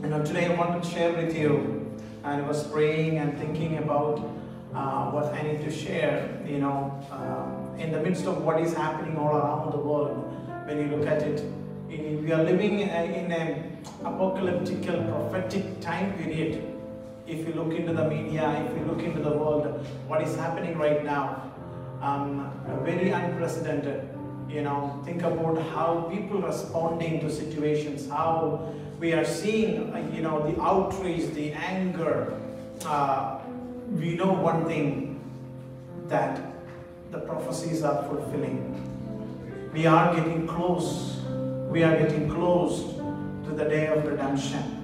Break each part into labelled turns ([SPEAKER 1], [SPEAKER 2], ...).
[SPEAKER 1] You know, today I wanted to share with you, and I was praying and thinking about uh, what I need to share. You know, uh, in the midst of what is happening all around the world, when you look at it, we are living in a- in an apocalyptical prophetic time period. If you look into the media, if you look into the world, what is happening right now, um, very unprecedented. You know, think about how people responding to situations, how we are seeing, uh, you know, the outrage, the anger. Uh, we know one thing that the prophecies are fulfilling. We are getting close. We are getting close to the day of redemption.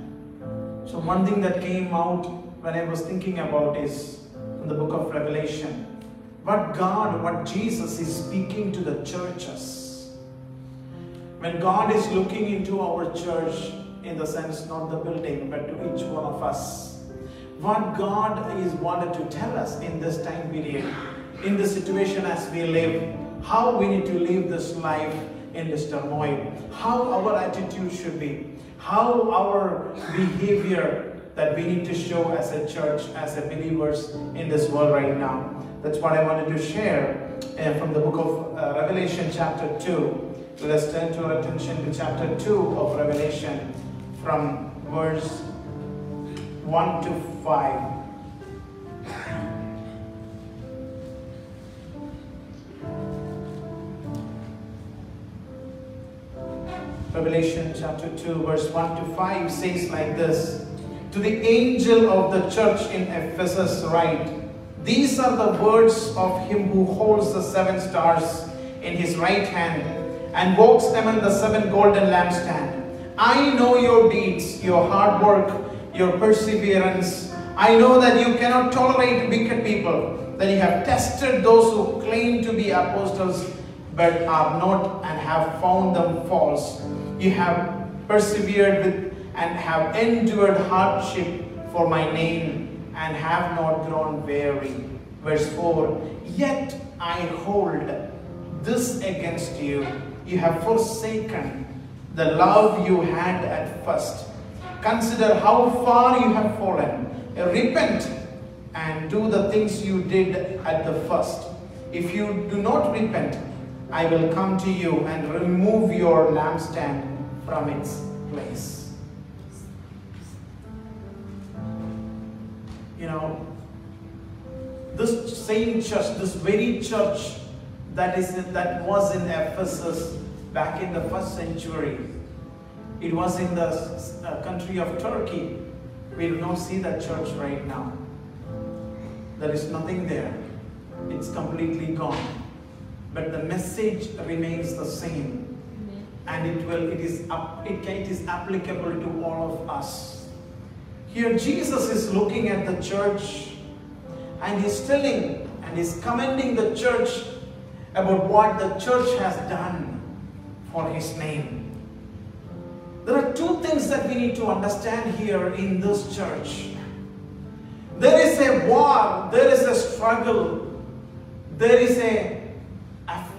[SPEAKER 1] So, one thing that came out when I was thinking about is in the book of Revelation what God, what Jesus is speaking to the churches. When God is looking into our church, in the sense not the building, but to each one of us, what God is wanted to tell us in this time period, in the situation as we live, how we need to live this life in this turmoil, how our attitude should be, how our behavior that we need to show as a church, as a believers in this world right now. That's what I wanted to share uh, from the book of uh, Revelation, chapter 2. Let us turn to our attention to chapter 2 of Revelation from verse 1 to 5. Revelation chapter 2, verse 1 to 5 says like this To the angel of the church in Ephesus, write, These are the words of him who holds the seven stars in his right hand and walks among the seven golden lampstands. I know your deeds, your hard work, your perseverance. I know that you cannot tolerate wicked people, that you have tested those who claim to be apostles but are not and have found them false. You have persevered with and have endured hardship for my name and have not grown weary. Verse 4 Yet I hold this against you. You have forsaken the love you had at first. Consider how far you have fallen. Repent and do the things you did at the first. If you do not repent, I will come to you and remove your lampstand from its place. You know, this same church, this very church that is that was in Ephesus back in the first century, it was in the uh, country of Turkey. We do not see that church right now. There is nothing there. It's completely gone. But the message remains the same. And it will, it is up, it, it is applicable to all of us. Here Jesus is looking at the church and he's telling and he's commending the church about what the church has done for his name. There are two things that we need to understand here in this church. There is a war, there is a struggle, there is a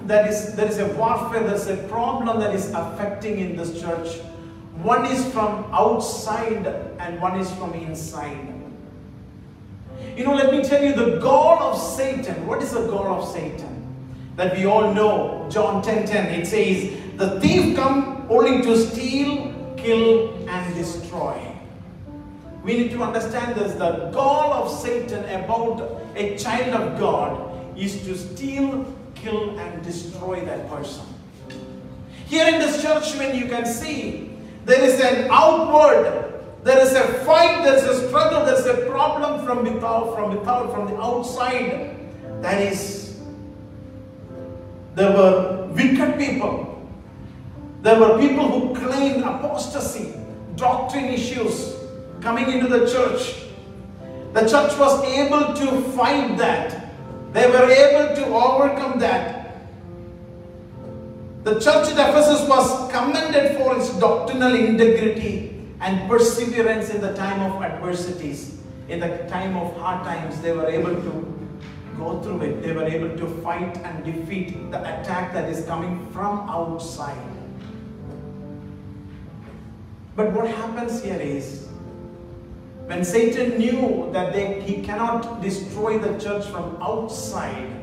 [SPEAKER 1] that is there is a warfare, there's a problem that is affecting in this church. One is from outside and one is from inside. You know, let me tell you the goal of Satan. What is the goal of Satan? That we all know. John 10 10, it says, The thief come only to steal, kill, and destroy. We need to understand this. The goal of Satan about a child of God is to steal, kill, and destroy that person. Here in this church, when you can see, there is an outward, there is a fight, there is a struggle, there is a problem from without, from without, from the outside. That is, there were wicked people. There were people who claimed apostasy, doctrine issues coming into the church. The church was able to fight that. They were able to overcome that. The church at Ephesus was commended for its doctrinal integrity and perseverance in the time of adversities. In the time of hard times, they were able to go through it. They were able to fight and defeat the attack that is coming from outside. But what happens here is when Satan knew that they, he cannot destroy the church from outside,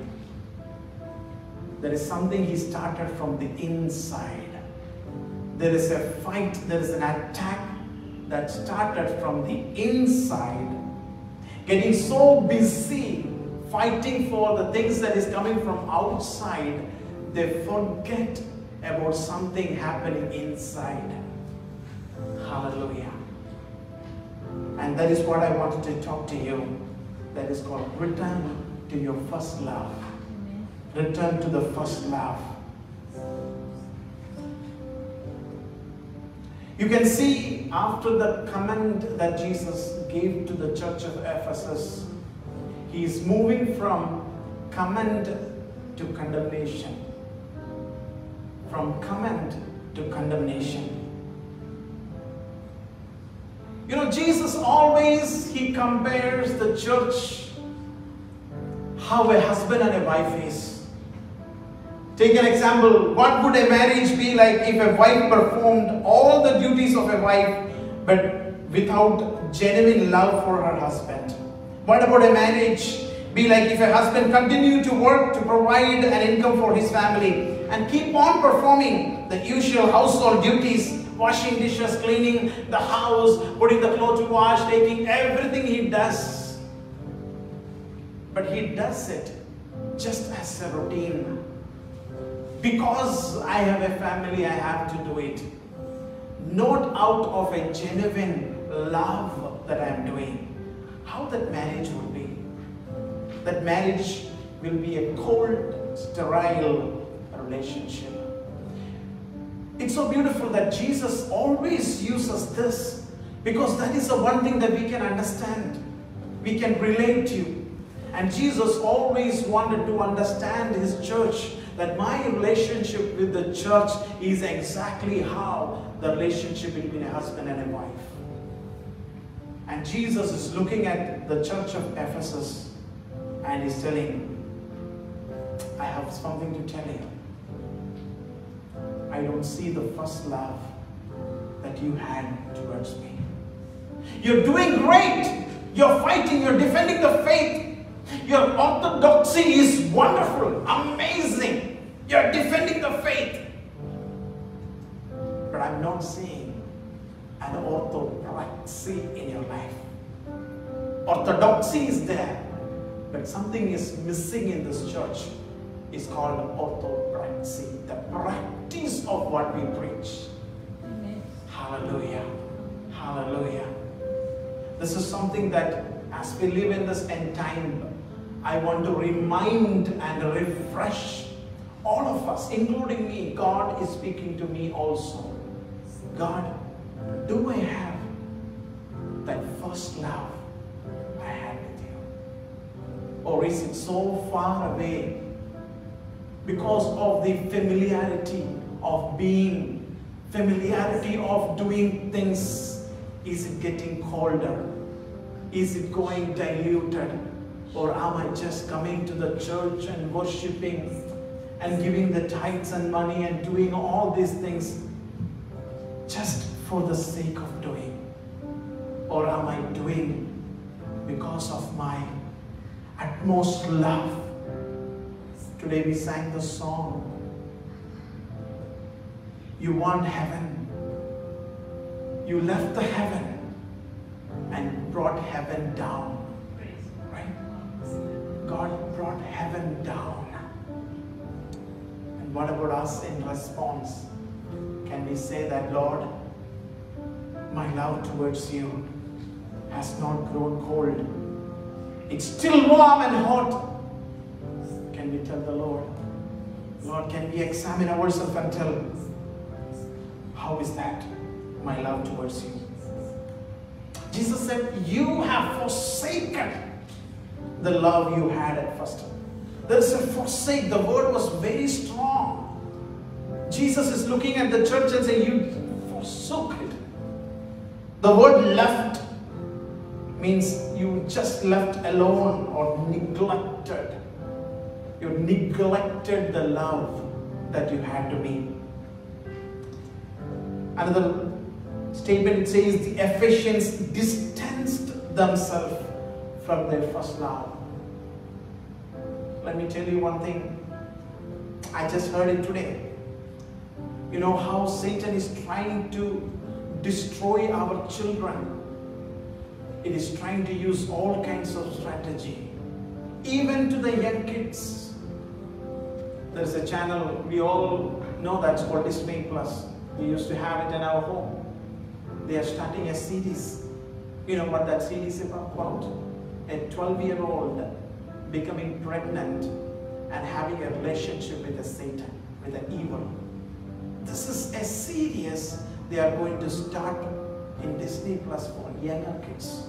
[SPEAKER 1] there is something he started from the inside. There is a fight, there is an attack that started from the inside, getting so busy fighting for the things that is coming from outside, they forget about something happening inside. Hallelujah. And that is what I wanted to talk to you. That is called return to your first love. Return to the first love. You can see after the command that Jesus gave to the church of Ephesus, he is moving from command to condemnation. From command to condemnation. You know, Jesus always, he compares the church how a husband and a wife is. Take an example. What would a marriage be like if a wife performed all the duties of a wife but without genuine love for her husband? What about a marriage be like if a husband continued to work to provide an income for his family and keep on performing the usual household duties washing dishes, cleaning the house, putting the clothes to wash, taking everything he does. But he does it just as a routine. Because I have a family, I have to do it. Not out of a genuine love that I am doing. How that marriage would be. That marriage will be a cold, sterile relationship. It's so beautiful that Jesus always uses this because that is the one thing that we can understand. We can relate to. And Jesus always wanted to understand his church that my relationship with the church is exactly how the relationship between a husband and a wife. And Jesus is looking at the church of Ephesus and he's telling, I have something to tell you. I don't see the first love that you had towards me. You're doing great. You're fighting. You're defending the faith. Your orthodoxy is wonderful, amazing. You're defending the faith. But I'm not seeing an orthodoxy in your life. Orthodoxy is there, but something is missing in this church. It's called orthopraxy, the practice practice of what we preach. Amen. Hallelujah. Hallelujah. This is something that as we live in this end time, I want to remind and refresh all of us, including me. God is speaking to me also. God, do I have that first love I had with you? Or is it so far away because of the familiarity of being, familiarity of doing things, is it getting colder? Is it going diluted? Or am I just coming to the church and worshiping and giving the tithes and money and doing all these things just for the sake of doing? Or am I doing because of my utmost love? Today we sang the song you want heaven. You left the heaven and brought heaven down. Right? God brought heaven down. And what about us in response? Can we say that, Lord, my love towards you has not grown cold. It's still warm and hot. Can we tell the Lord? Lord, can we examine ourselves and tell, how is that, my love towards you? Jesus said, You have forsaken the love you had at first. There's a forsake. The word was very strong. Jesus is looking at the church and saying, You forsook it. The word left means you just left alone or neglected. You neglected the love that you had to me. Another statement says the Ephesians distanced themselves from their first love. Let me tell you one thing. I just heard it today. You know how Satan is trying to destroy our children. It is trying to use all kinds of strategy, even to the young kids. There's a channel we all know that's called Disney Plus. We used to have it in our home. They are starting a series. You know what that series is about? A 12-year-old becoming pregnant and having a relationship with a Satan, with an evil. This is a series they are going to start in Disney Plus for younger kids.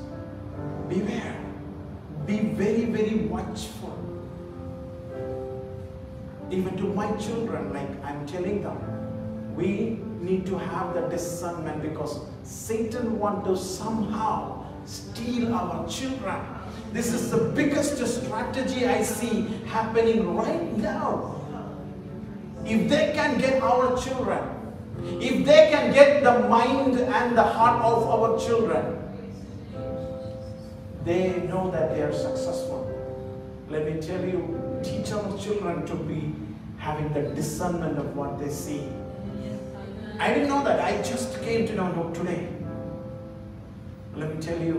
[SPEAKER 1] Beware. Be very, very watchful. Even to my children, like I'm telling them, we need to have the discernment because Satan wants to somehow steal our children. This is the biggest strategy I see happening right now. If they can get our children, if they can get the mind and the heart of our children, they know that they are successful. Let me tell you, teach our children to be having the discernment of what they see. I didn't know that. I just came to know today. Let me tell you,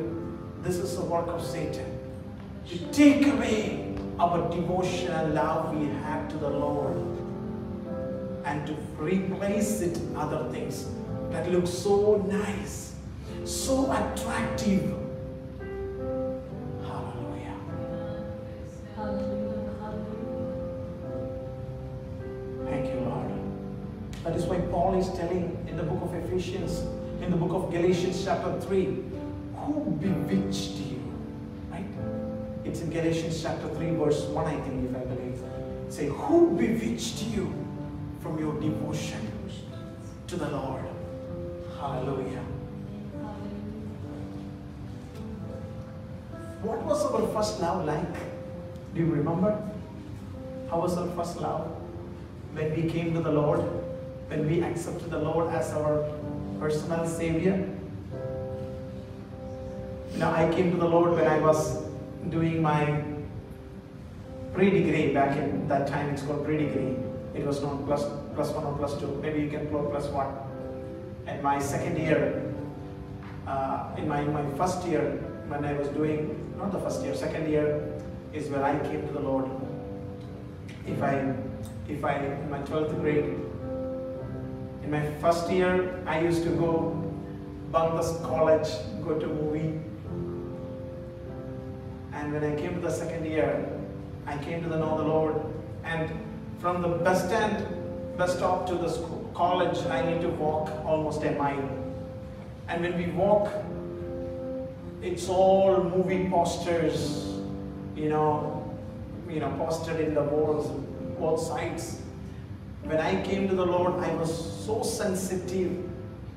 [SPEAKER 1] this is the work of Satan. To take away our devotion and love we had to the Lord and to replace it other things that look so nice, so attractive. Ephesians, in the book of Galatians, chapter 3, who bewitched you? Right? It's in Galatians chapter 3, verse 1, I think, if I believe. Say, who bewitched you from your devotion to the Lord? Hallelujah. What was our first love like? Do you remember? How was our first love? When we came to the Lord, when we accepted the Lord as our personal Savior. You know, I came to the Lord when I was doing my pre-degree back in that time. It's called pre-degree. It was not plus plus one or plus two. Maybe you can call plus one. And my second year, uh, in my my first year, when I was doing not the first year, second year is where I came to the Lord. If I if I in my twelfth grade, in my first year, I used to go the college, go to movie. And when I came to the second year, I came to the know the Lord. And from the bus stand, bus stop to the school, college, I need to walk almost a mile. And when we walk, it's all movie posters, you know, you know, posted in the walls, both sides. When I came to the Lord, I was so sensitive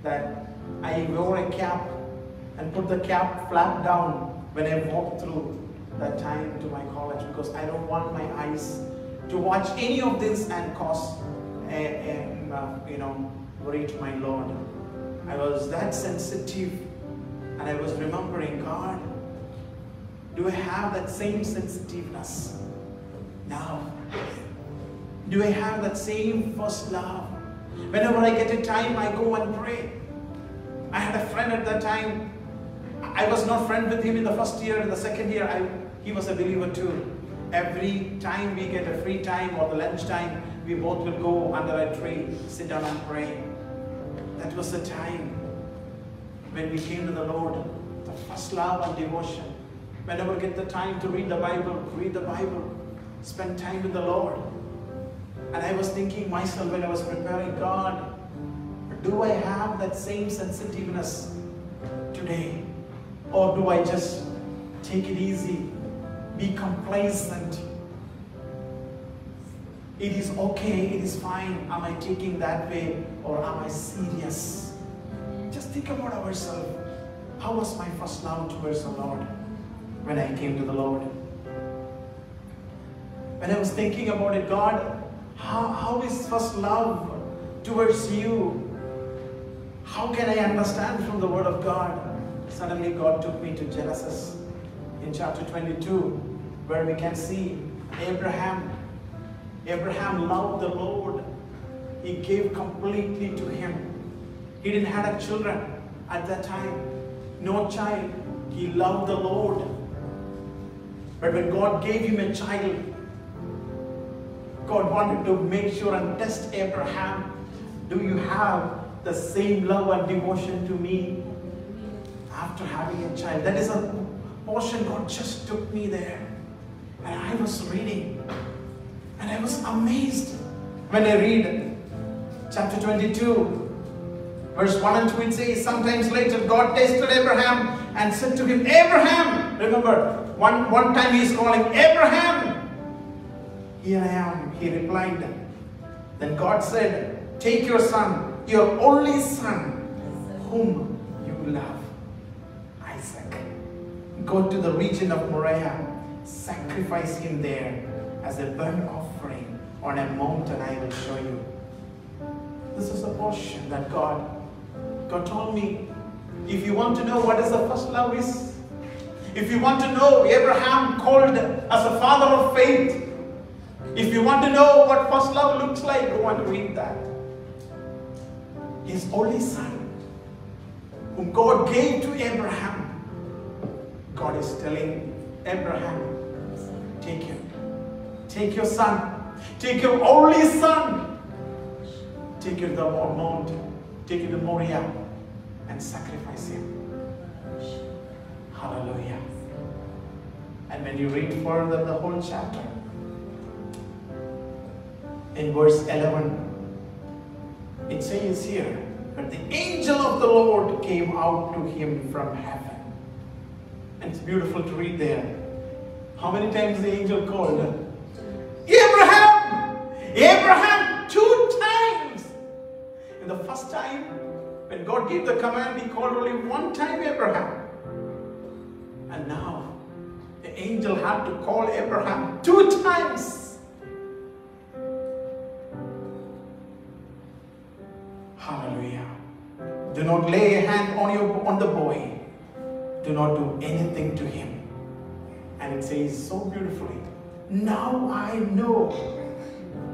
[SPEAKER 1] that I wore a cap and put the cap flap down when I walked through that time to my college because I don't want my eyes to watch any of this and cause a, a, you know worry to my Lord. I was that sensitive and I was remembering God. Do I have that same sensitiveness now? Do I have that same first love? Whenever I get a time, I go and pray. I had a friend at that time. I was not friend with him in the first year. In the second year, I, he was a believer too. Every time we get a free time or the lunch time, we both will go under a tree, sit down and pray. That was the time when we came to the Lord, the first love and devotion. Whenever we get the time to read the Bible, read the Bible, spend time with the Lord. And I was thinking myself when I was preparing, God, do I have that same sensitiveness today? Or do I just take it easy, be complacent? It is okay, it is fine. Am I taking that way or am I serious? Just think about ourselves. How was my first love towards the Lord when I came to the Lord? When I was thinking about it, God, how, how is first love towards you? How can I understand from the Word of God? Suddenly, God took me to Genesis in chapter 22, where we can see Abraham. Abraham loved the Lord. He gave completely to Him. He didn't have a children at that time, no child. He loved the Lord. But when God gave him a child, God wanted to make sure and test Abraham. Do you have the same love and devotion to me after having a child? That is a portion God just took me there. And I was reading. And I was amazed when I read chapter 22, verse 1 and 2. It says, Sometimes later, God tested Abraham and said to him, Abraham! Remember, one, one time he is calling, Abraham! Here I am, he replied. Then God said, Take your son, your only son, whom you love, Isaac. Go to the region of Moriah, sacrifice him there as a burnt offering on a mountain I will show you. This is a portion that God, God told me. If you want to know what is the first love is, if you want to know Abraham called as a father of faith, if you want to know what first love looks like, go and read that. His only son, whom God gave to Abraham, God is telling Abraham, take him. Take your son. Take your only son. Take him to the mount. Take him to Moriah and sacrifice him. Hallelujah. And when you read further the whole chapter, in verse 11, it says here, But the angel of the Lord came out to him from heaven. And it's beautiful to read there. How many times the angel called? Abraham! Abraham! Two times! In the first time, when God gave the command, he called only one time Abraham. And now, the angel had to call Abraham two times. Not lay a hand on your on the boy. Do not do anything to him. And it says so beautifully, now I know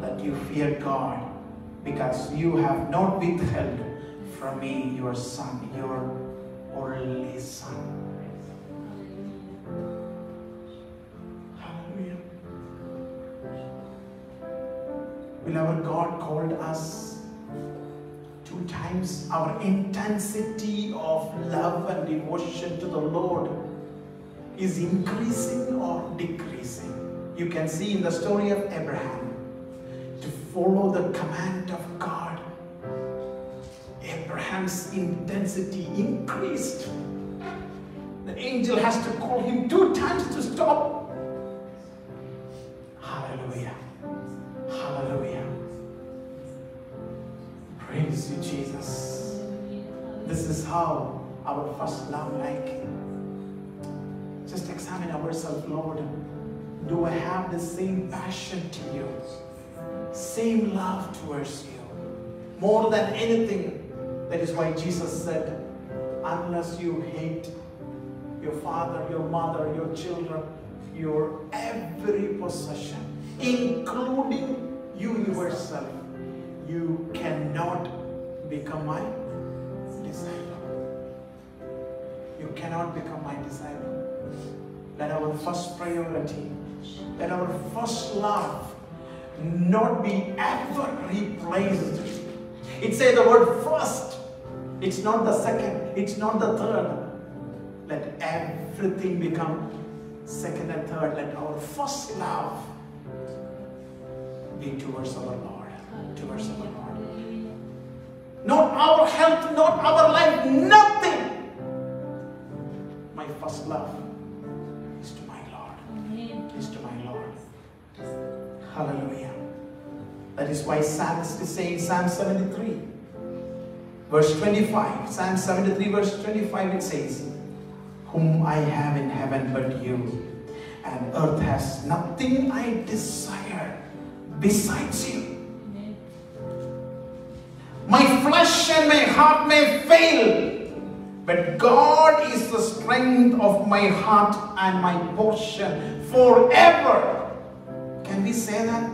[SPEAKER 1] that you fear God because you have not withheld from me your son, your only son. Hallelujah. Beloved, God called us times our intensity of love and devotion to the Lord is increasing or decreasing. You can see in the story of Abraham to follow the command of God. Abraham's intensity increased. The angel has to call him two times to stop. Hallelujah. Is how our first love like. Just examine ourselves, Lord. Do I have the same passion to you? Same love towards you? More than anything. That is why Jesus said, unless you hate your father, your mother, your children, your every possession, including you yourself, you cannot become my disciple. You cannot become my disciple. Let our first priority, let our first love not be ever replaced. It says the word first. It's not the second. It's not the third. Let everything become second and third. Let our first love be towards our Lord. Towards our Lord. Not our health, not our life, nothing. My first love is to my Lord. Is to my Lord. Hallelujah. That is why Psalmist is saying Psalm 73, verse 25. Psalm 73, verse 25, it says, Whom I have in heaven but you, and earth has nothing I desire besides you. My flesh and my heart may fail, but God is the strength of my heart and my portion forever. Can we say that?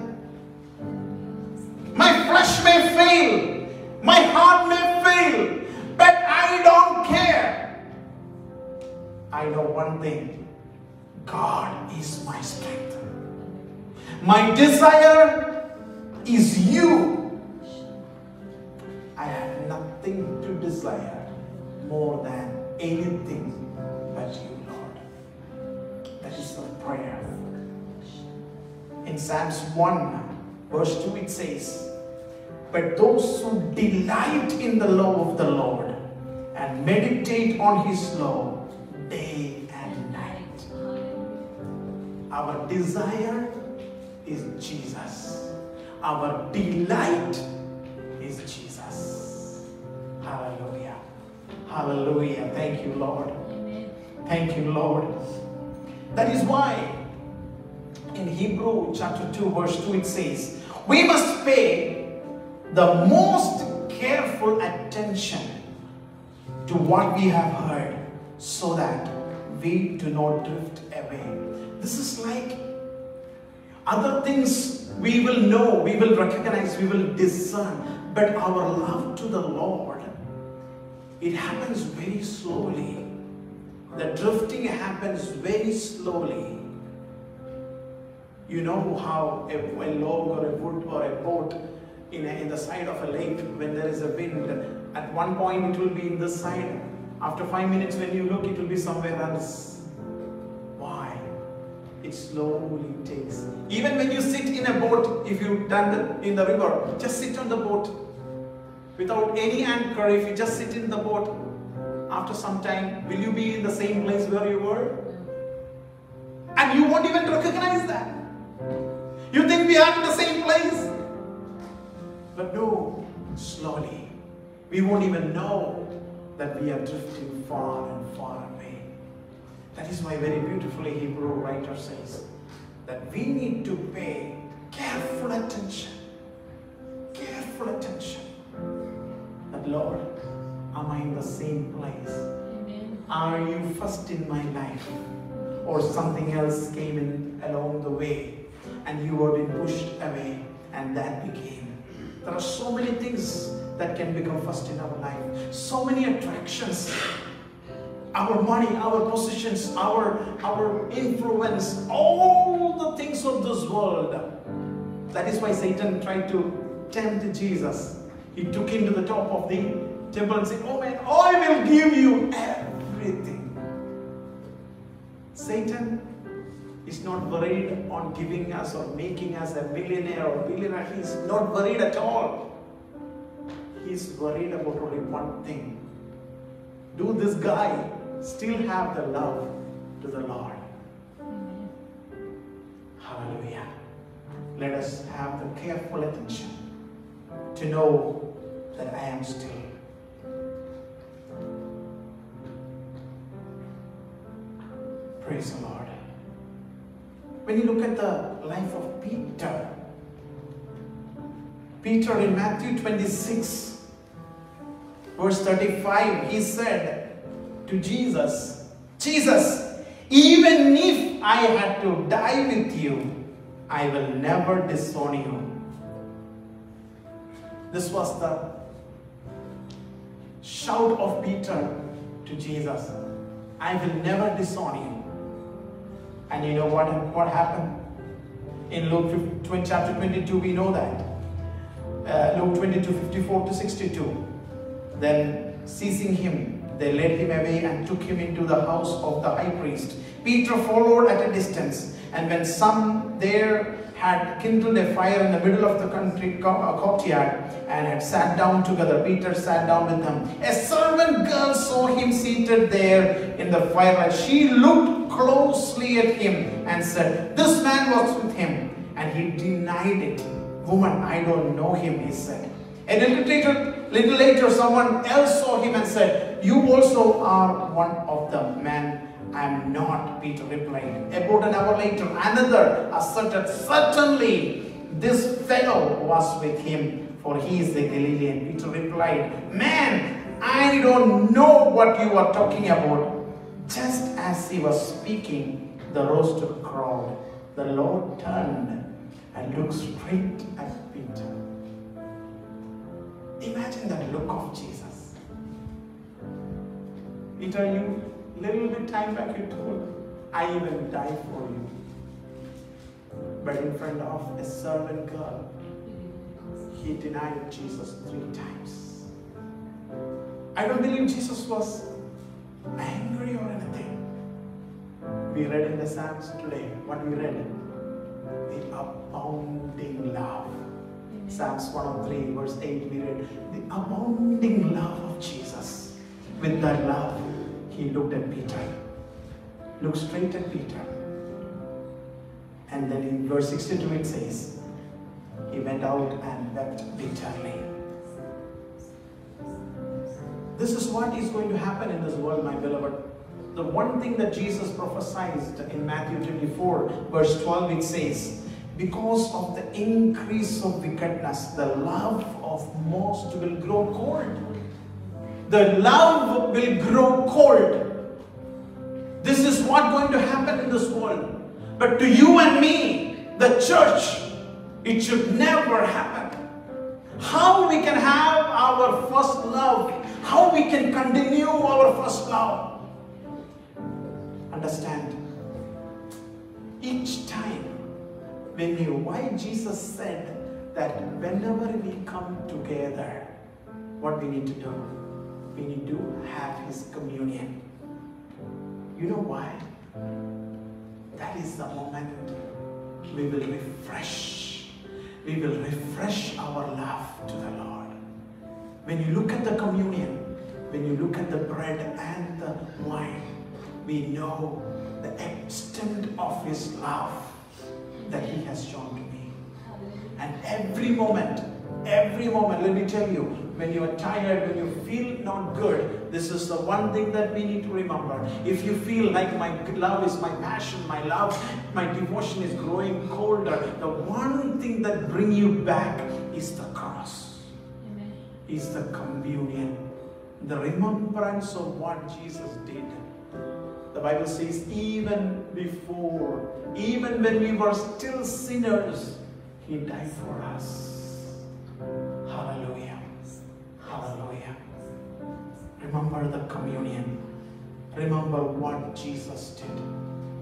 [SPEAKER 1] My flesh may fail, my heart may fail, but I don't care. I know one thing God is my strength. My desire is you. Desire more than anything but you, Lord. That is the prayer. In Psalms 1, verse 2, it says, But those who delight in the law of the Lord and meditate on his law day and night. Our desire is Jesus. Our delight is Jesus. Hallelujah. Hallelujah. Thank you, Lord. Thank you, Lord. That is why in Hebrew chapter 2, verse 2, it says, We must pay the most careful attention to what we have heard so that we do not drift away. This is like other things we will know, we will recognize, we will discern, but our love to the Lord, it happens very slowly. The drifting happens very slowly. You know how a, a log or a wood or a boat in, a, in the side of a lake, when there is a wind, at one point it will be in this side. After five minutes, when you look, it will be somewhere else. Why? It slowly takes. Even when you sit in a boat, if you done the, in the river, just sit on the boat without any anchor. If you just sit in the boat, after some time, will you be in the same place where you were? And you won't even recognize that. You think we are in the same place? But no, slowly. We won't even know that we are drifting far and far away. That is why very beautifully Hebrew writer says that we need to pay careful attention. Careful attention. That Lord, am I in the same place? Are you first in my life? Or something else came in along the way and you have been pushed away and that became. There are so many things that can become first in our life. So many attractions. Our money, our positions, our, our influence, all the things of this world. That is why Satan tried to tempt Jesus. He took him to the top of the temple and said, Oh man, I will give you everything. Satan is not worried on giving us or making us a millionaire or billionaire. He's not worried at all. He's worried about only one thing. Do this guy still have the love to the Lord? Hallelujah. Let us have the careful attention to know that I am still. Praise the Lord. When you look at the life of Peter, Peter in Matthew 26, verse 35, he said to Jesus, Jesus, even if I had to die with you, I will never disown you. This was the shout of Peter to Jesus. I will never disown you. And you know what, what happened? In Luke 20, chapter 22, we know that. Uh, Luke 22, 54 to 62. Then, seizing him, they led him away and took him into the house of the high priest. Peter followed at a distance, and when some there had kindled a fire in the middle of the country uh, courtyard and had sat down together. Peter sat down with them. A servant girl saw him seated there in the firelight. She looked closely at him and said, This man was with him. And he denied it. Woman, I don't know him, he said. A little later, little later, someone else saw him and said, You also are one of the men I am not, Peter replied. About an hour later, another asserted, Certainly this fellow was with him, for he is the Galilean. Peter replied, Man, I don't know what you are talking about. Just as he was speaking, the rooster crowed. The Lord turned and looked straight at Peter. Imagine that look of Jesus. Peter, you little bit time back you told, I even die for you. But in front of a servant girl, he denied Jesus three times. I don't believe Jesus was angry or anything. We read in the Psalms today, what we read? The abounding love. Psalms 103, verse 8, we read the abounding love of Jesus. With that love, he looked at Peter, looked straight at Peter. And then in verse 62 it says, he went out and wept bitterly. This is what is going to happen in this world, my beloved. The one thing that Jesus prophesied in Matthew 24, verse 12, it says, Because of the increase of wickedness, the love of most will grow cold. The love will grow cold. This is what going to happen in this world. But to you and me, the church, it should never happen. How we can have our first love, how we can continue our first love. Understand, each time when you, why Jesus said that whenever we come together, what we need to do? We need to have His communion. You know why? That is the moment we will refresh. We will refresh our love to the Lord. When you look at the communion, when you look at the bread and the wine, we know the extent of His love that He has shown to me. And every moment, every moment, let me tell you, when you are tired, when you feel not good, this is the one thing that we need to remember. If you feel like my love is my passion, my love, my devotion is growing colder, the one thing that bring you back is the cross,
[SPEAKER 2] Amen.
[SPEAKER 1] is the communion, the remembrance of what Jesus did. The Bible says, even before, even when we were still sinners, He died for us. Remember the communion. Remember what Jesus did.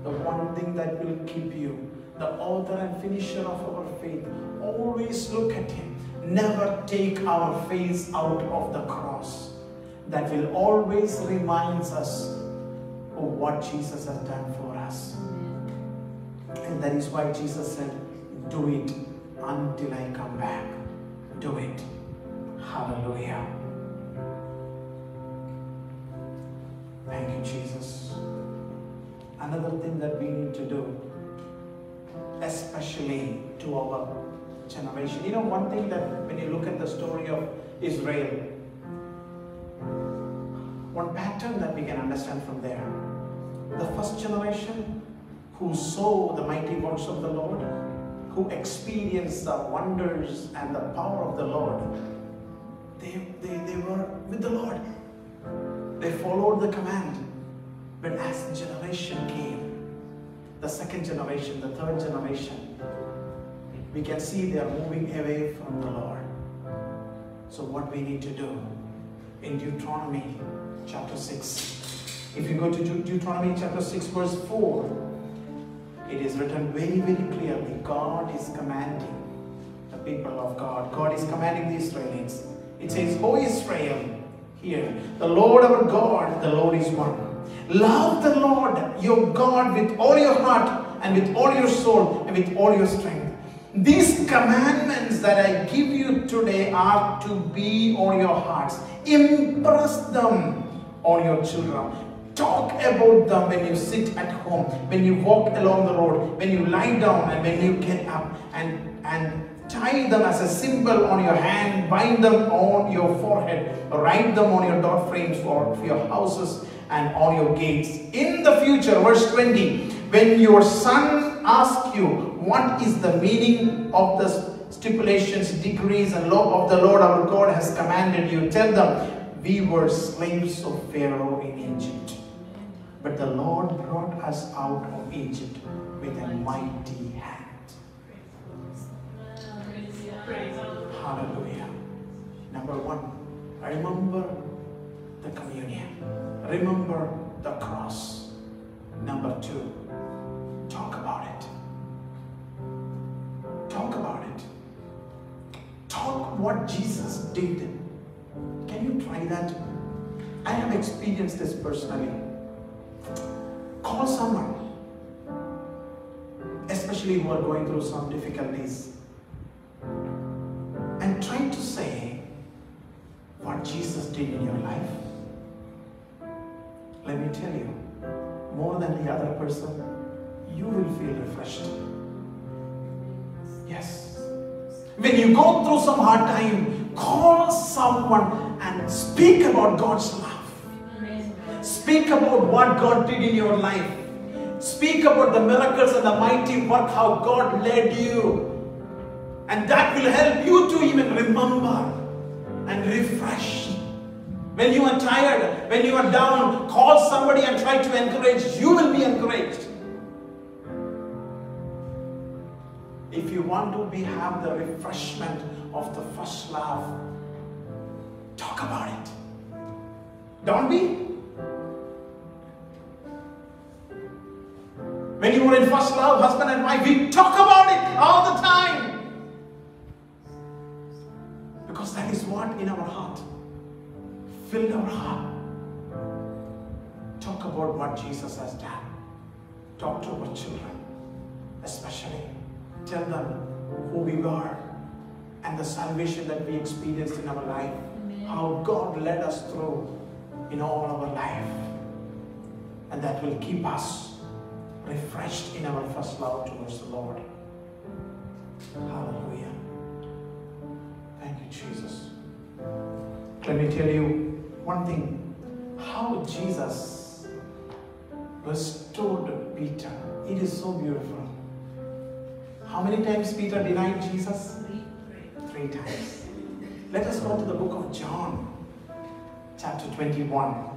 [SPEAKER 1] The one thing that will keep you, the author and finisher of our faith. Always look at Him. Never take our face out of the cross. That will always reminds us of what Jesus has done for us. And that is why Jesus said, Do it until I come back. Do it. Hallelujah. Thank you, Jesus. Another thing that we need to do, especially to our generation. You know, one thing that when you look at the story of Israel, one pattern that we can understand from there. The first generation who saw the mighty works of the Lord, who experienced the wonders and the power of the Lord, they, they, they were with the Lord. They followed the command. But as generation came, the second generation, the third generation, we can see they are moving away from the Lord. So, what we need to do in Deuteronomy chapter 6, if you go to Deut- Deuteronomy chapter 6, verse 4, it is written very, very clearly God is commanding the people of God. God is commanding the Israelites. It says, O Israel, hear, the Lord our God, the Lord is one. Love the Lord your God with all your heart and with all your soul and with all your strength. These commandments that I give you today are to be on your hearts. Impress them on your children. Talk about them when you sit at home, when you walk along the road, when you lie down and when you get up and, and tie them as a symbol on your hand, bind them on your forehead, write them on your door frames for, your houses and on your gates. In the future, verse 20, when your son asks you, what is the meaning of the stipulations, decrees, and law of the Lord our God has commanded you. Tell them, we were slaves of Pharaoh in Egypt. But the Lord brought us out of Egypt with a mighty Hallelujah. Number one, remember the communion. Remember the cross. Number two, talk about it. Talk about it. Talk what Jesus did. Can you try that? I have experienced this personally. Call someone, especially who are going through some difficulties, In your life. Let me tell you, more than the other person, you will feel refreshed. Yes. When you go through some hard time, call someone and speak about God's love. Speak about what God did in your life. Speak about the miracles and the mighty work, how God led you. And that will help you to even remember and refresh. When you are tired, when you are down, call somebody and try to encourage. You will be encouraged. If you want to be have the refreshment of the first love, talk about it. Don't be. When you were in first love, husband and wife, we talk about it all the time. Because that is what in our heart filled our heart. Talk about what Jesus has done. Talk to our children, especially. Tell them who we are and the salvation that we experienced in our life. How God led us through in all our life. And that will keep us refreshed in our first love towards the Lord. Hallelujah. Thank you, Jesus. Let me tell you one thing how Jesus restored Peter. It is so beautiful. How many times Peter denied Jesus? Three times. Let us go to the book of John, chapter 21,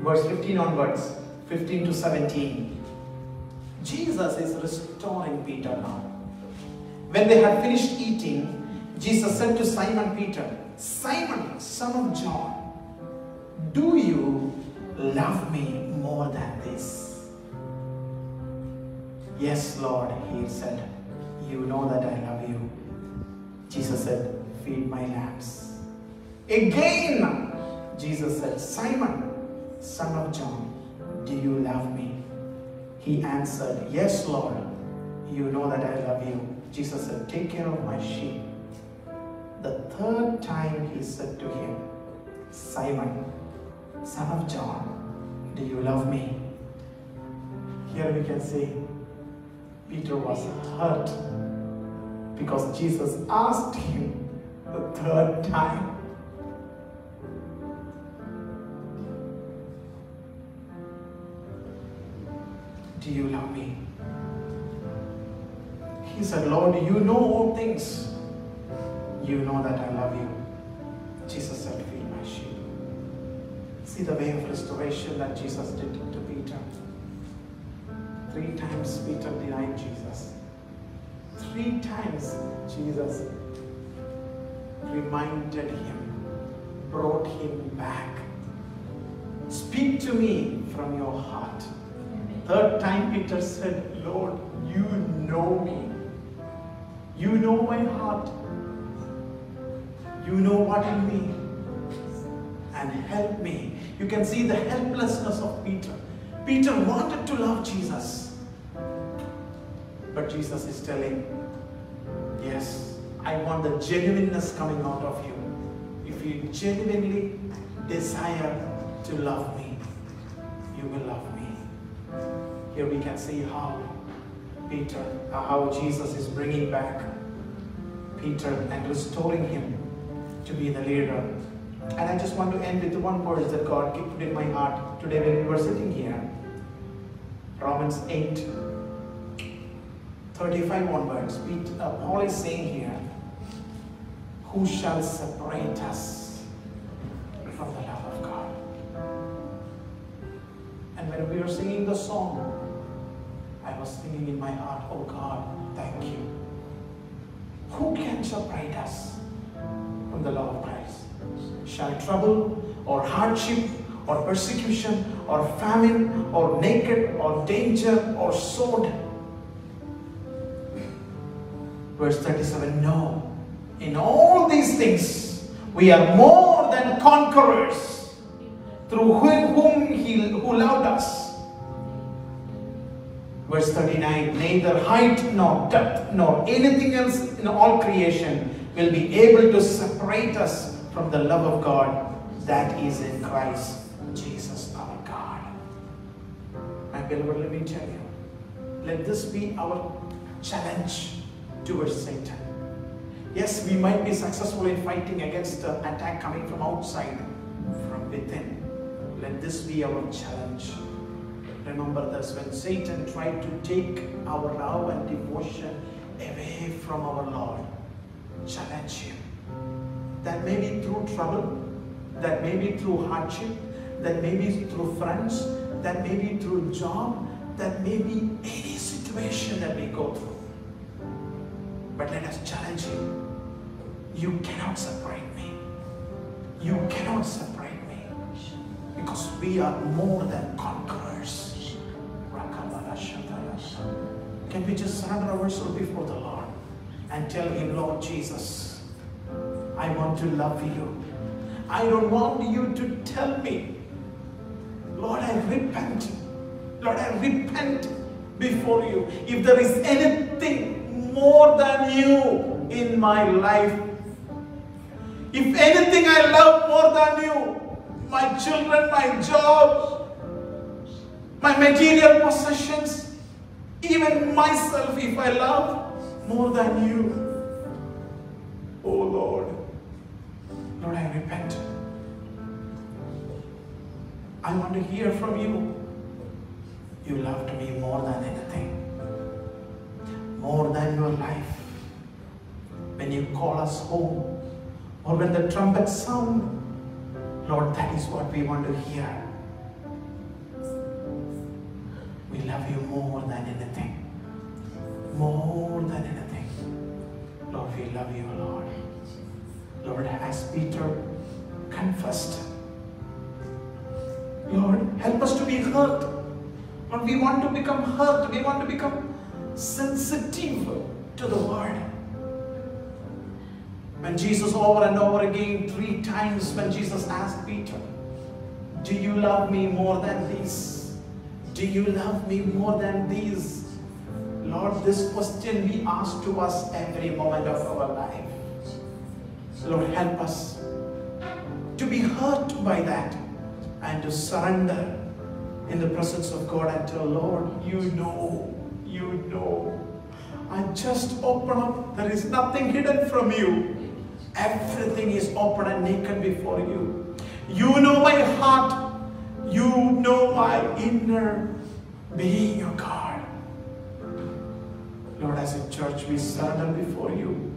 [SPEAKER 1] verse 15 onwards, 15 to 17. Jesus is restoring Peter now. When they had finished eating, Jesus said to Simon Peter, Simon, son of John, do you love me more than this? Yes, Lord, he said, you know that I love you. Jesus said, feed my lambs. Again, Jesus said, Simon, son of John, do you love me? He answered, Yes, Lord, you know that I love you. Jesus said, Take care of my sheep. The third time he said to him, Simon, son of John, do you love me? Here we can see Peter was hurt because Jesus asked him the third time. Do you love me? He said, Lord, you know all things. You know that I love you. Jesus said, Feed my sheep. See the way of restoration that Jesus did to Peter. Three times Peter denied Jesus. Three times Jesus reminded him, brought him back. Speak to me from your heart. Third time Peter said, Lord, you know me. You know my heart. You know what in me. And help me. You can see the helplessness of Peter. Peter wanted to love Jesus. But Jesus is telling, Yes, I want the genuineness coming out of you. If you genuinely desire to love me, you will love me. Here we can see how Peter, how Jesus is bringing back Peter and restoring him to be the leader. And I just want to end with one verse that God put in my heart today when we were sitting here. Romans 8 35 onwards, uh, Paul is saying here, Who shall separate us from the love of God? And when we were singing the song, I was thinking in my heart, Oh God, thank you. Who can separate us from the love of Christ? Shall trouble or hardship or persecution or famine or naked or danger or sword? Verse 37 No. In all these things, we are more than conquerors through whom, whom he who loved us. Verse 39 Neither height nor depth nor anything else in all creation will be able to separate us from the love of God that is in Christ Jesus our God. My beloved, let me tell you, let this be our challenge towards Satan. Yes, we might be successful in fighting against the attack coming from outside, from within. Let this be our challenge. Remember this when Satan tried to take our love and devotion away from our Lord, challenge him. That may be through trouble, that may be through hardship, that may be through friends, that may be through job, that may be any situation that we go through. But let us challenge him. You cannot separate me. You cannot separate me. Because we are more than conquerors. Can we just surrender ourselves before the Lord and tell Him, Lord Jesus, I want to love you. I don't want you to tell me, Lord, I repent. Lord, I repent before you. If there is anything more than you in my life, if anything I love more than you, my children, my job, my material possessions, even myself, if I love more than you. Oh Lord, Lord, I repent. I want to hear from you. You loved me more than anything, more than your life. When you call us home, or when the trumpets sound, Lord, that is what we want to hear. We love you more we love you, Lord. Lord, as Peter confessed, Lord, help us to be hurt. Lord, we want to become hurt. We want to become sensitive to the word. When Jesus over and over again, three times, when Jesus asked Peter, Do you love me more than these? Do you love me more than these? Lord, this question we ask to us every moment of our life. Lord, help us to be hurt by that and to surrender in the presence of God and tell, Lord, you know, you know. I just open up. There is nothing hidden from you. Everything is open and naked before you. You know my heart. You know my inner being, your God. Lord, as a church, we surrender before you.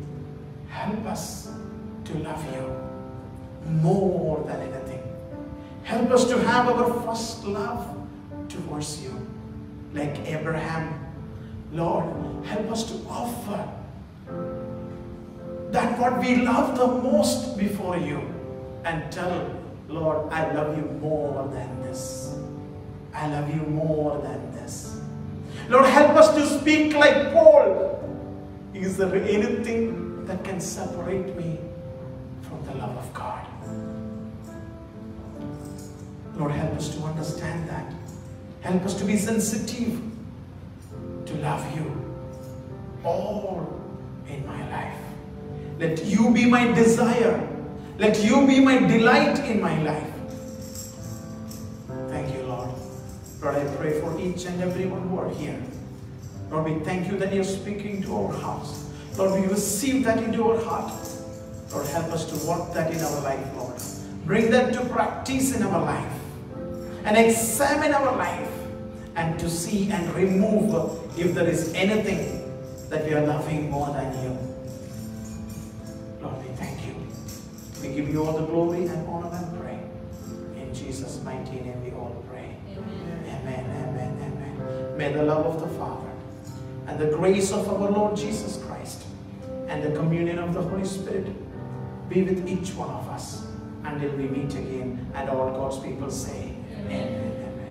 [SPEAKER 1] Help us to love you more than anything. Help us to have our first love towards you. Like Abraham, Lord, help us to offer that what we love the most before you and tell, Lord, I love you more than this. I love you more than this. Lord, help us to speak like Paul. Is there anything that can separate me from the love of God? Lord, help us to understand that. Help us to be sensitive to love you all in my life. Let you be my desire. Let you be my delight in my life. Lord, I pray for each and everyone who are here. Lord, we thank you that you're speaking to our hearts. Lord, we receive that into our heart. Lord, help us to work that in our life, Lord. Bring that to practice in our life. And examine our life. And to see and remove if there is anything that we are loving more than you. Lord, we thank you. We give you all the glory and honor and praise. In Jesus' mighty name May the love of the Father and the grace of our Lord Jesus Christ and the communion of the Holy Spirit be with each one of us until we meet again and all God's people say, Amen.